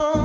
Oh.